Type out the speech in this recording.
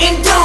and done.